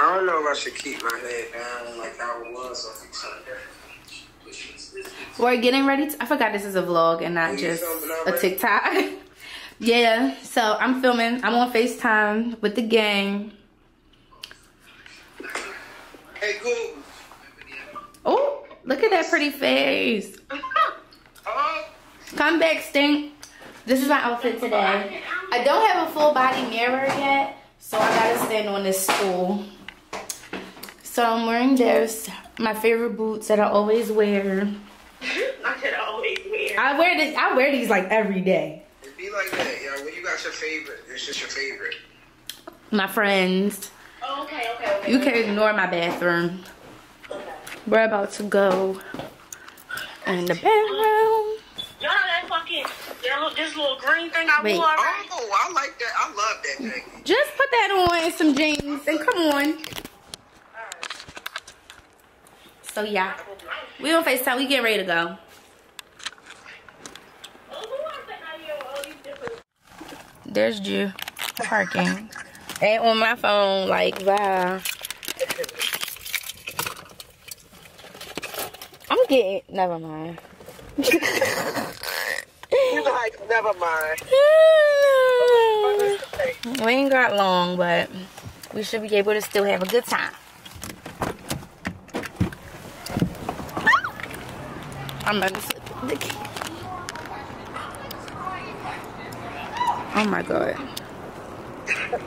I don't know if I should keep my head down like I was or something. We're getting ready. To, I forgot this is a vlog and not just a? TikTok. yeah, so I'm filming. I'm on FaceTime with the gang. Hey, Google. Oh, look at that pretty face. Oh, Come back, Stink. This is my outfit today. I don't have a full body mirror yet, so I gotta stand on this stool. So I'm wearing this, my favorite boots that I always wear. I could always wear. I wear this. I wear these like every day. it be like that, yo. When you got your favorite, it's just your favorite. My friends. Oh, okay, okay, okay. You can ignore my bathroom. We're about to go in the bedroom. You know that fucking that little, this little green thing I Wait. wore? Right? Oh, I like that. I love that thing. Just put that on and some jeans and come on. So yeah, we on FaceTime. We get ready to go. Who I think I hear all There's you parking. and on my phone, like, wow. I'm getting, never mind. Like, never mind. we ain't got long, but we should be able to still have a good time. I'm about to slip the key. Oh my god.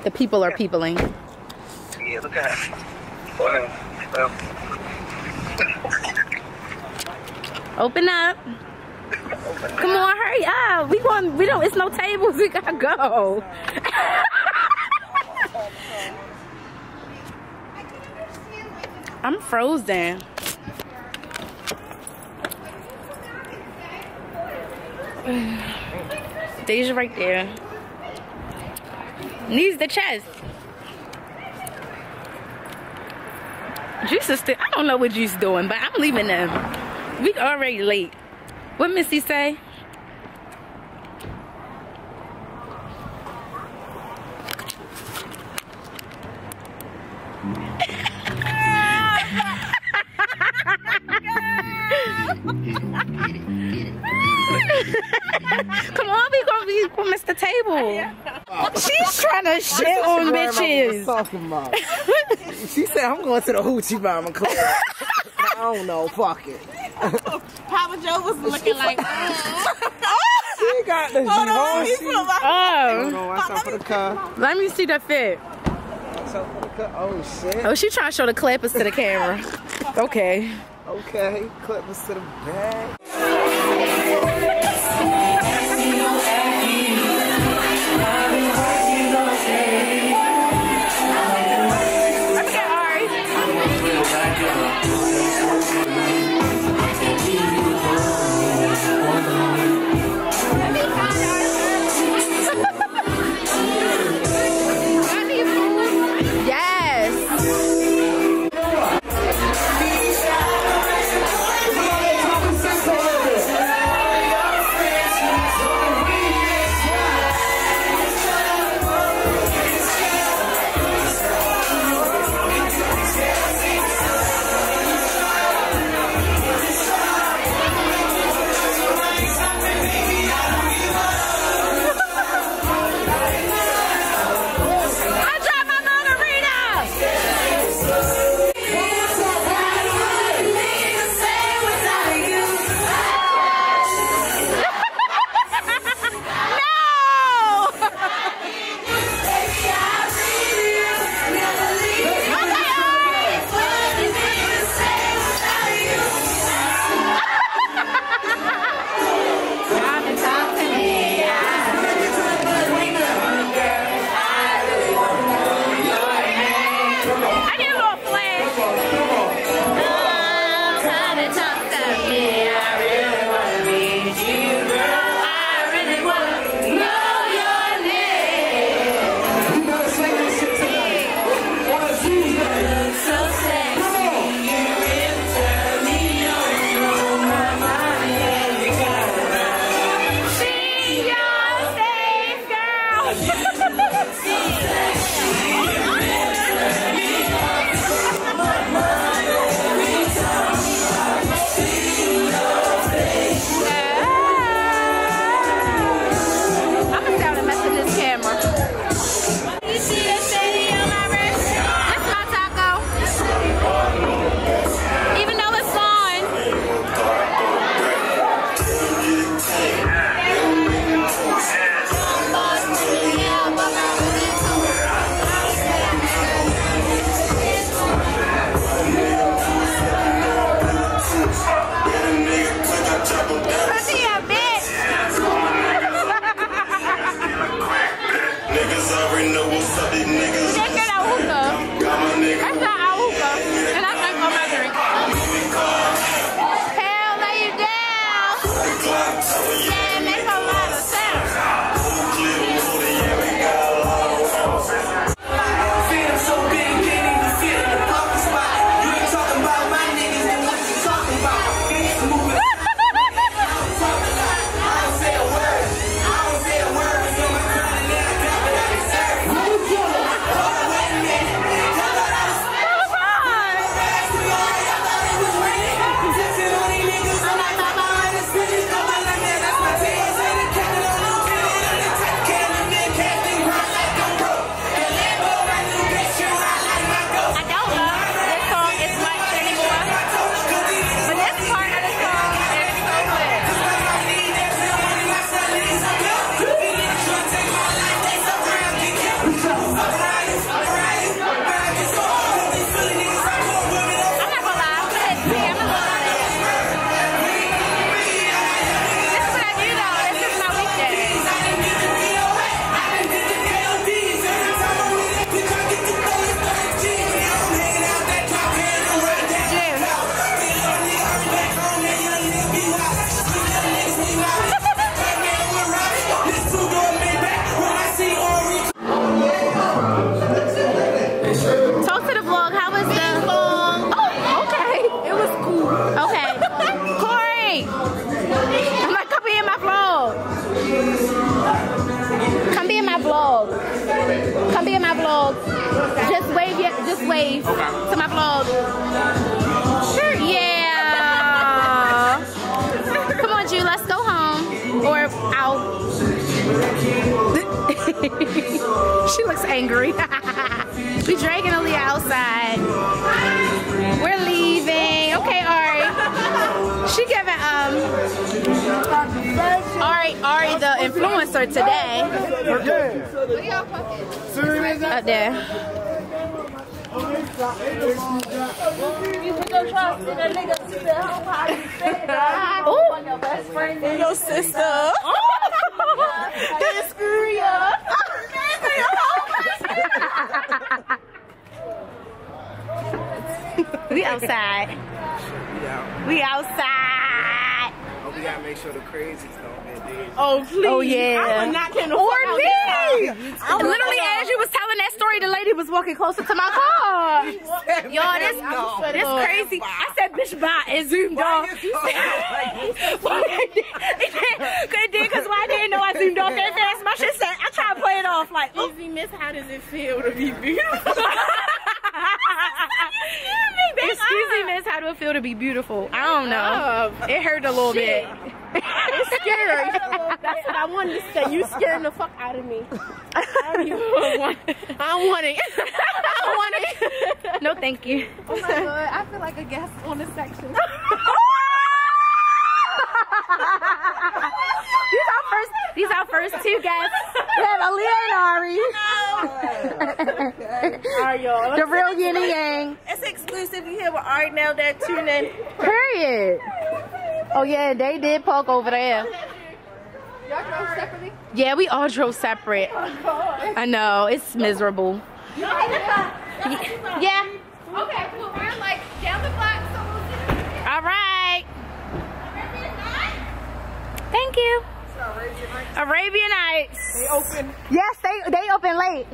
The people are peopling. Yeah, look at it. Well, Open up. Come on, hurry up. We want we don't it's no tables, we gotta go. I'm frozen. Deja right there. Needs the chest. Jesus, still, I don't know what Juice doing, but I'm leaving them. We already late. What Missy say? Come on, we gonna be miss the table. She's trying to shit on bitches. talking about. she said, I'm going to the Hoochie Mama Club. I don't know, fuck it. Papa Joe was looking like She got the whole shit. Oh, No, watch out for the car. let me see the fit. Watch out for the car. Oh, shit. Oh, she trying to show the clippers to the camera. Okay. Okay, clip us to the bag. She looks angry. we dragging Aaliyah outside. We're leaving. Okay, Ari. She giving um Ari Ari the influencer today. Up there. Ooh. Your best sister. we outside. Yeah. We outside. Oh, we gotta make sure the crazies don't get dead. Oh, oh please. Oh yeah. I would not can Or afford me. I would Literally, as you was telling that the lady was walking closer to my car. Y'all, this, this crazy. I said, bitch, bye, and zoomed off. Good did, because why I didn't know I zoomed off that fast. My shit said, I tried to play it off like, oh. Easy Miss, how does it feel to be beautiful? Excuse me, miss, how do it feel to be beautiful? I don't know. It hurt a little bit. It's scary. That's what I wanted to say. You scaring the fuck out of me. I don't even want I don't want it. I don't want it. No, thank you. Oh my god, I feel like a guest on the section. These our first. These our first two guests. We have Aaliyah and Ari. Oh Alright, y'all. The real yin and yang. It's exclusive. You here with Art now that tune in. Period. Oh yeah, they did park over there. Y'all drove separately? Yeah, we all drove separate. Oh, I know it's miserable. Yeah. Okay, cool. We're like down the block, so we'll. All right. Thank you. Arabian Nights. They open. Yes, they they open late.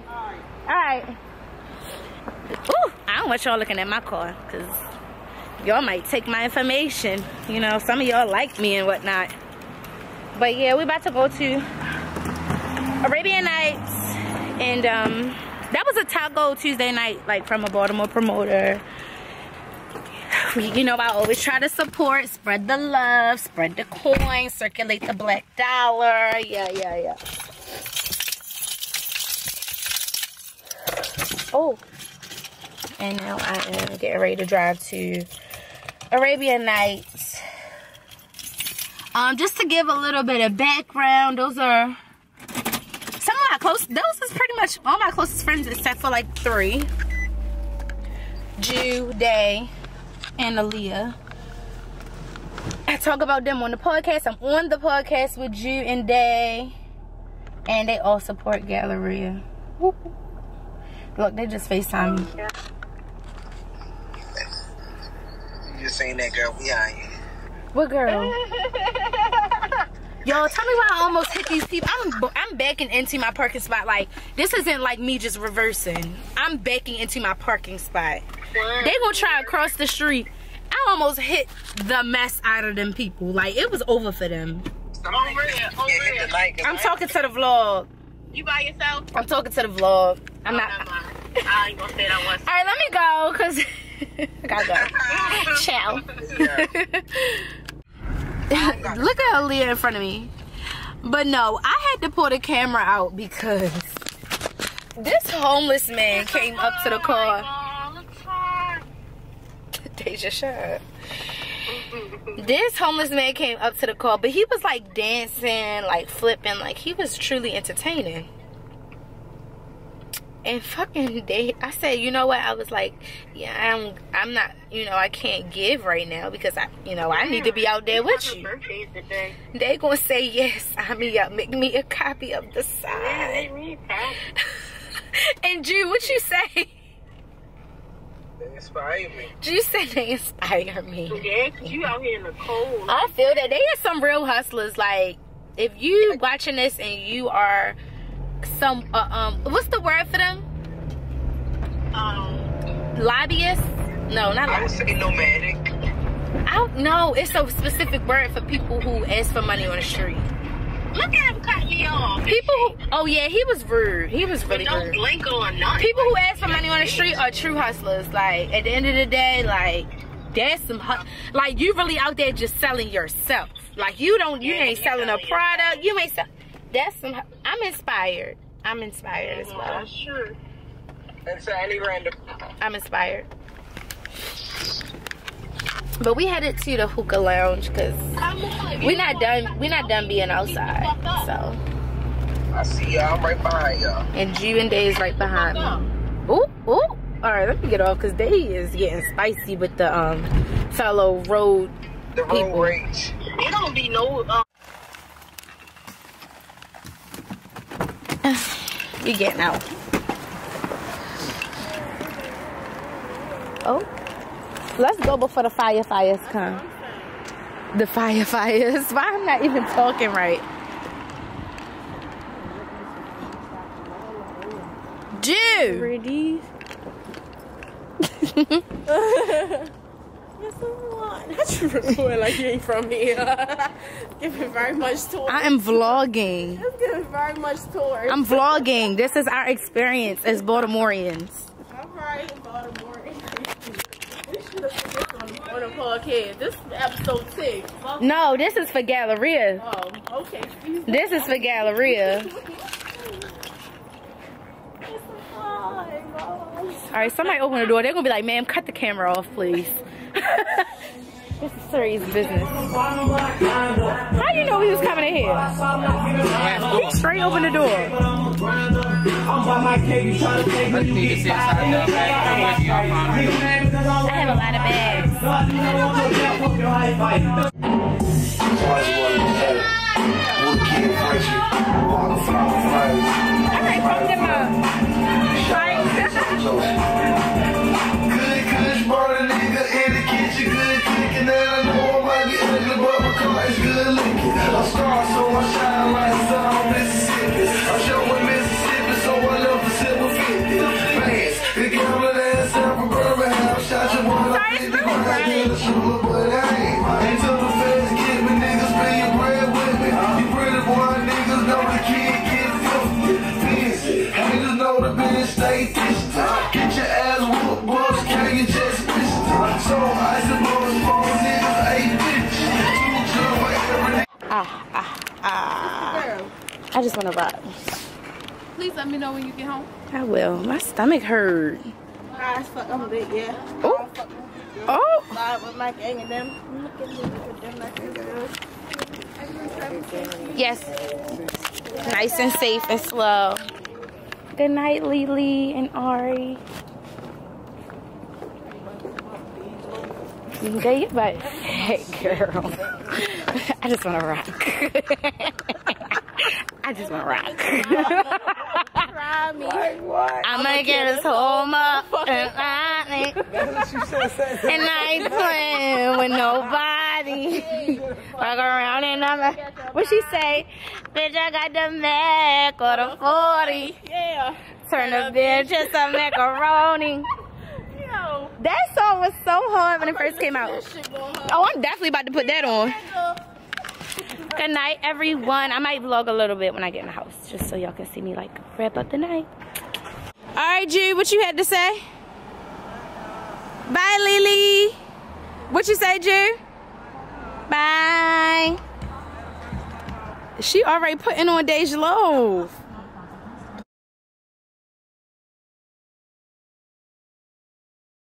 All right. Ooh, I don't want y'all looking at my car because y'all might take my information. You know, some of y'all like me and whatnot. But yeah, we about to go to Arabian Nights, and um, that was a taco Tuesday night, like from a Baltimore promoter. You know, I always try to support, spread the love, spread the coin, circulate the black dollar. Yeah, yeah, yeah. Oh. And now I am getting ready to drive to Arabian Nights. Um, just to give a little bit of background, those are some of my close, those is pretty much all my closest friends except for like three. Jew, Day, and Aaliyah. I talk about them on the podcast. I'm on the podcast with Jew and Day. And they all support Gallereah. Look, they just FaceTime me. You just saying that girl behind you. What girl? Yo, tell me why I almost hit these people. I'm I'm backing into my parking spot. Like this isn't like me just reversing. I'm backing into my parking spot. They gonna try across the street. I almost hit the mess out of them people. Like it was over for them. On real, on Yeah, hit real. the light, 'cause I'm talking to the vlog. You by yourself? I'm talking to the vlog. I'm Oh, not. I ain't gonna say that once. All right, let me go, cause I gotta go. Ciao. Look at Aaliyah in front of me. But no, I had to pull the camera out because this homeless man came up to the car. Oh, fine. Deja, shut. This homeless man came up to the car, but he was like dancing, like flipping, like he was truly entertaining. And fucking they, I said, you know what? I was like, yeah, I'm, I'm not, you know, I can't give right now because I, you know, I need to be out there with you. birthday's. They gonna say yes. I mean, yeah, make me a copy of the sign. and Drew, what you say? They inspire me. You said they inspire me. Yeah, 'cause you out here in the cold. I feel that they are some real hustlers. Like, if you watching this and you are some, uh, um, what's the word for them? Um, Lobbyists? No, not I would say nomadic. I don't know. It's a specific word for people who ask for money on the street. look at him cut me off. People who, oh yeah, he was rude. He was really Don't rude. blink or nothing. People who ask for money on the street are true hustlers. Like, at the end of the day, like, that's some, like, you really out there just selling yourself. Like, you don't, you ain't selling a selling product. You ain't sell. That's some, I'm inspired. I'm inspired as well. Sure. And Sally Random. I'm inspired. But we headed to the hookah lounge because we're not done. We're not done being outside. So, I see y'all. I'm right behind y'all. and Jew and Day is right behind me. Ooh, ooh. All right, let me get off because Day is getting spicy with the um fellow road. The road People. rage. It don't be no. Uh, We getting out. Oh, let's go before the firefighters come. The firefighters. Why I'm not even talking right? Jew. Pretty. Someone. Not you record like you ain't from here. Give it very much tour. I am vlogging. Give it very much tour. I'm vlogging. This is our experience as Baltimoreans. Alright, Baltimore. we should have put this on the, podcast. This is episode six. No, this is for Gallereah. Oh, okay. This is for Gallereah. All right, somebody open the door. They're gonna be like, "Ma'am, cut the camera off, please." This is serious business. How do you know we was coming in here? He straight open the door. I have a lot of bags. All right, stay distant. Get your ass whooped, boys, can you just miss it? So I suppose four niggas ain't bitch. Two chill for Ah, ah, ah. I just want to rock. Please let me know when you get home. I will. My stomach hurt. Guys, fuck, I'm lit, yeah. Oh. Oh. Live with my gang and them. Look at me, look at them, like they girls. Yes. Nice and safe and slow. Good night, Lily and Ari. There you but hey girl. I just wanna rock. I just wanna rock. Try me. Like what? I'm gonna get us home up and I That's what you should have said. and I ain't playing with nobody. Walk around and I'm like, what she say? Bitch, I got the Mac or the 40. Yeah. Turn the bitch into macaroni. Yo. That song was so hard when it first came out. Oh, I'm definitely about to put that on. Good night, everyone. I might vlog a little bit when I get in the house, just so y'all can see me like wrap up the night. All right, Jude, what you had to say? Bye, Lily. What you say, Jude? Bye. She already putting on Deja Love.